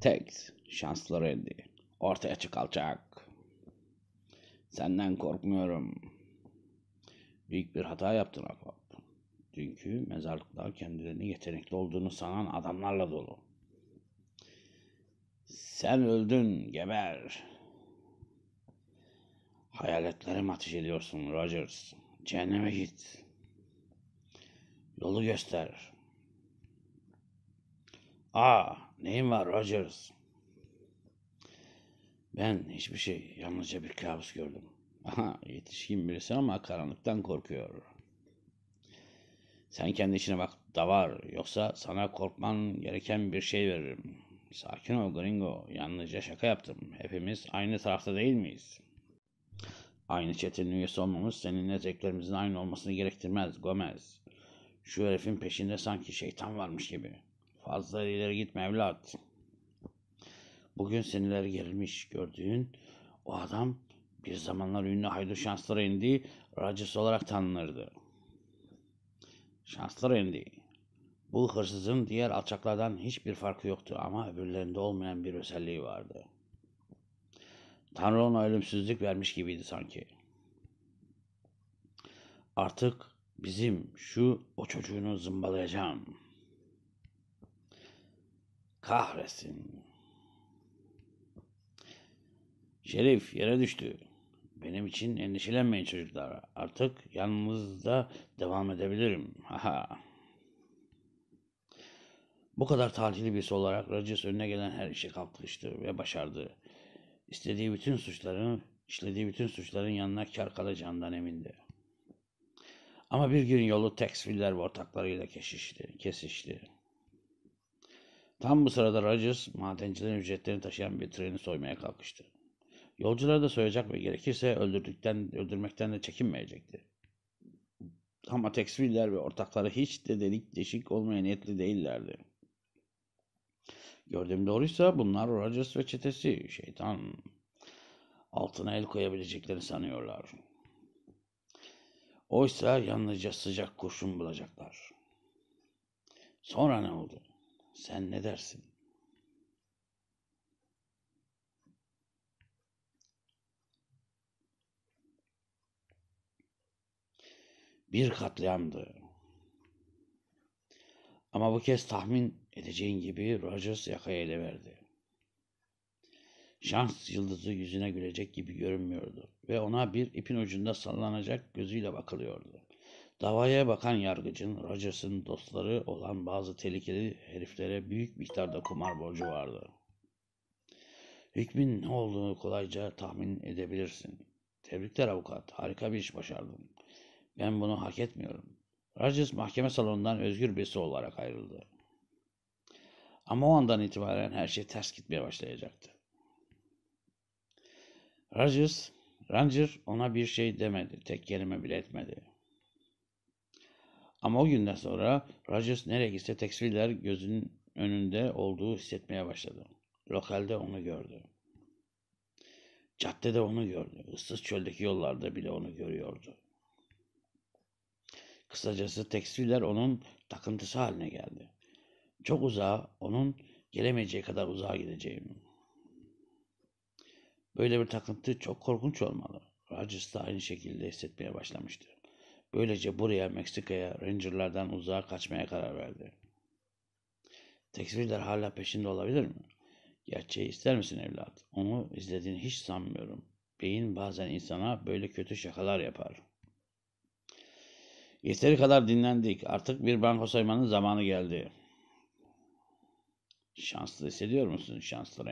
Tek şanslı Randy. Ortaya çık. Senden korkmuyorum. Büyük bir hata yaptın Akop. Dünkü mezarlıklar kendilerini yetenekli olduğunu sanan adamlarla dolu. Sen öldün, geber. Hayaletlere mi ateş ediyorsun Rogers? Cehenneme git. Yolu göster. Aa, neyin var Rogers? Ben hiçbir şey, yalnızca bir kabus gördüm. Aha, yetişkin birisi ama karanlıktan korkuyor. Sen kendi işine bak da var. Yoksa sana korkman gereken bir şey veririm. Sakin ol gringo. Yalnızca şaka yaptım. Hepimiz aynı tarafta değil miyiz? Aynı çetenin üyesi olmamız seninle zevklerimizin aynı olmasını gerektirmez Gomez. Şu herifin peşinde sanki şeytan varmış gibi. Fazla ileri gitme evlat. Bugün seneler gerilmiş gördüğün o adam bir zamanlar ünlü haydu şanslı indi, Rogers olarak tanınırdı. Şanslı Randy. Bu hırsızın diğer alçaklardan hiçbir farkı yoktu ama öbürlerinde olmayan bir özelliği vardı. Tanrı ona ölümsüzlük vermiş gibiydi sanki. Artık bizim şu o çocuğunu zımbalayacağım. Kahretsin. Şerif yere düştü. Benim için endişelenmeyin çocuklar. Artık yanınızda devam edebilirim. Haha. Bu kadar talihli birisi olarak Rogers önüne gelen her işe kalkıştı ve başardı. İstediği bütün suçların, işlediği bütün suçların yanına kar kalacağından emindi. Ama bir gün yolu Texviller ve ortaklarıyla kesişti. kesişti. Tam bu sırada Rogers madencilerin ücretlerini taşıyan bir treni soymaya kalkıştı. Yolcuları da soyacak ve gerekirse öldürdükten, öldürmekten de çekinmeyecekti. Ama Texviller ve ortakları hiç de delik deşik olmaya niyetli değillerdi. Gördüğüm doğruysa bunlar Rogers ve çetesi şeytan altına el koyabileceklerini sanıyorlar. Oysa yalnızca sıcak kurşun bulacaklar. Sonra ne oldu? Sen ne dersin? Bir katliamdı. Ama bu kez tahmin edeceğin gibi Rogers yakaya ele verdi. Şans yıldızı yüzüne gülecek gibi görünmüyordu ve ona bir ipin ucunda sallanacak gözüyle bakılıyordu. Davaya bakan yargıcın Rogers'ın dostları olan bazı tehlikeli heriflere büyük miktarda kumar borcu vardı. Hükmün ne olduğunu kolayca tahmin edebilirsin. Tebrikler avukat, harika bir iş başardın. Ben bunu hak etmiyorum. Rogers mahkeme salonundan özgür birisi olarak ayrıldı. Ama o andan itibaren her şey ters gitmeye başlayacaktı. Rogers, Ranger ona bir şey demedi, tek kelime bile etmedi. Ama o günden sonra Rogers nereye gitse teksviller gözünün önünde olduğu hissetmeye başladı. Lokalde onu gördü. Caddede onu gördü. Issız çöldeki yollarda bile onu görüyordu. Kısacası tekstiller onun takıntısı haline geldi. Çok uzağa, onun gelemeyeceği kadar uzağa gideceğim. Böyle bir takıntı çok korkunç olmalı. Rogers da aynı şekilde hissetmeye başlamıştı. Böylece buraya Meksika'ya Ranger'lardan uzağa kaçmaya karar verdi. Teksviller hala peşinde olabilir mi? Gerçeği ister misin evlat? Onu izlediğini hiç sanmıyorum. Beyin bazen insana böyle kötü şakalar yapar. Yeteri kadar dinlendik. Artık bir banko soymanın zamanı geldi. Şanslı hissediyor musun şanslı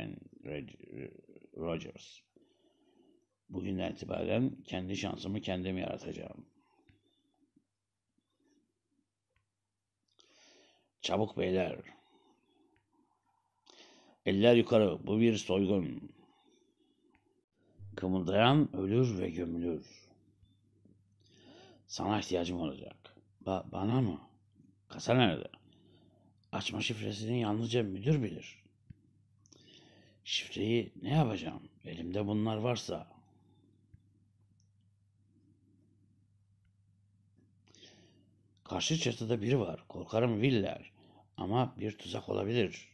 Rogers? Bugünden itibaren kendi şansımı kendim yaratacağım. Çabuk beyler. Eller yukarı. Bu bir soygun. Kımıldayan ölür ve gömülür. Sana ihtiyacım olacak. Ba bana mı? Kasa nerede? Açma şifresini yalnızca müdür bilir. Şifreyi ne yapacağım? Elimde bunlar varsa. Karşı çatıda biri var. Korkarım Viller. Ama bir tuzak olabilir.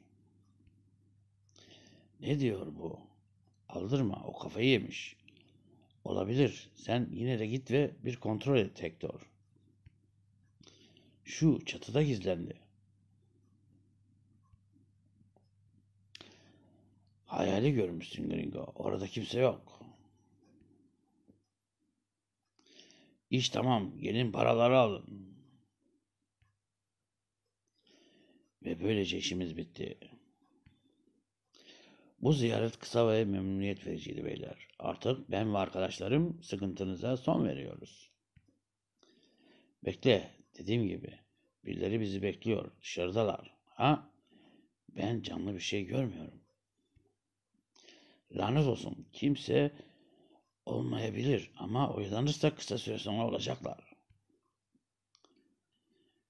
Ne diyor bu? Aldırma, o kafayı yemiş. Olabilir. Sen yine de git ve bir kontrol et Hector. Şu çatıda gizlendi. Hayali görmüşsün Gringo. Orada kimse yok. İş tamam. Gelin paraları alın. Ve böylece işimiz bitti. Bu ziyaret kısa ve memnuniyet vericiydi beyler. Artık ben ve arkadaşlarım sıkıntınıza son veriyoruz. Bekle, dediğim gibi. Birileri bizi bekliyor. Dışarıdalar. Ha? Ben canlı bir şey görmüyorum. Lanet olsun. Kimse olmayabilir ama oyalanırsa kısa süre sonra olacaklar.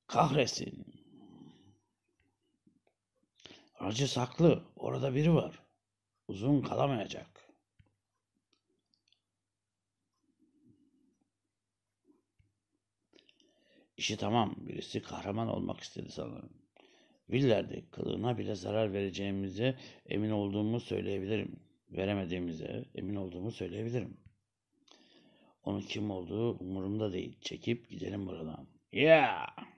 Kahretsin. Aracı saklı. Orada biri var. Uzun kalamayacak. İşi tamam. Birisi kahraman olmak istedi sanırım. Viller'de kılığına bile zarar vereceğimize emin olduğumu söyleyebilirim. Veremediğimize emin olduğumu söyleyebilirim. Onun kim olduğu umurumda değil. Çekip gidelim buradan. Yeah!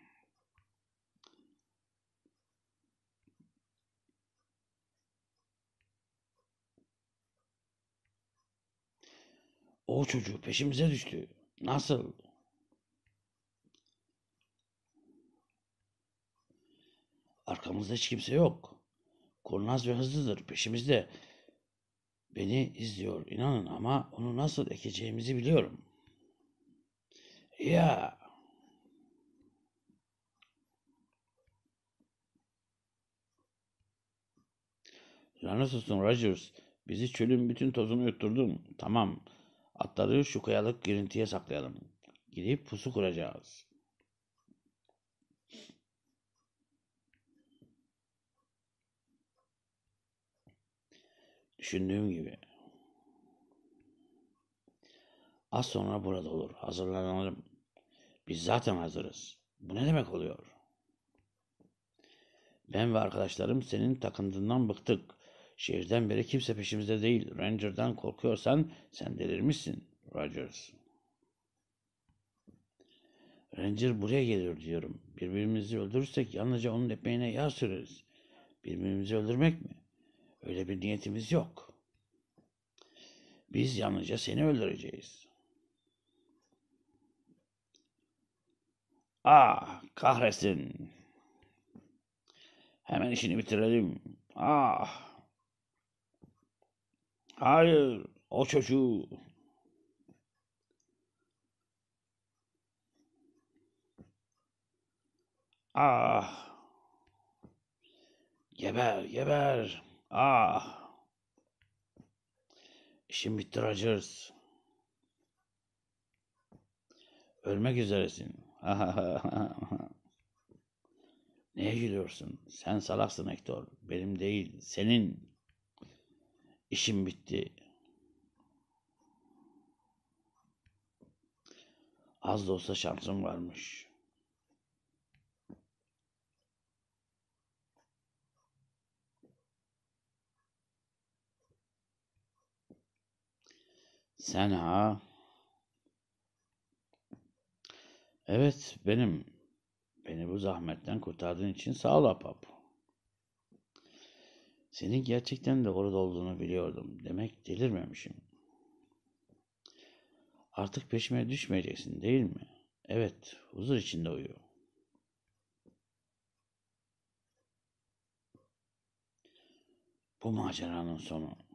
O çocuğu peşimize düştü. Nasıl? Arkamızda hiç kimse yok. Kurnaz ve hızlıdır. Peşimizde. Beni izliyor. inanın ama onu nasıl ekeceğimizi biliyorum. Ya. Lanet olsun Rogers. Bizi çölün bütün tozunu yutturdun. Tamam. Atları şu kayalık girintiye saklayalım. Gidip pusu kuracağız. Düşündüğüm gibi. Az sonra burada olur. Hazırlanalım. Biz zaten hazırız. Bu ne demek oluyor? Ben ve arkadaşlarım senin takındığından bıktık. Şehirden beri kimse peşimizde değil. Ranger'dan korkuyorsan sen delirmişsin, Rogers. Ranger buraya gelir diyorum. Birbirimizi öldürürsek yalnızca onun ekmeğine yağ süreriz. Birbirimizi öldürmek mi? Öyle bir niyetimiz yok. Biz yalnızca seni öldüreceğiz. Ah kahretsin. Hemen işini bitirelim. Ah. Hayır, o çocuğu. Ah. Geber, geber. Ah. İşim bitti Rogers. Ölmek üzeresin. Neye gülüyorsun? Sen salaksın Hector. Benim değil, senin. İşim bitti. Az da olsa şansım varmış. Sen ha? Evet, benim. Beni bu zahmetten kurtardığın için sağ ol Apap. Senin gerçekten de orada olduğunu biliyordum. Demek delirmemişim. Artık peşime düşmeyeceksin değil mi? Evet, huzur içinde uyu. Bu maceranın sonu.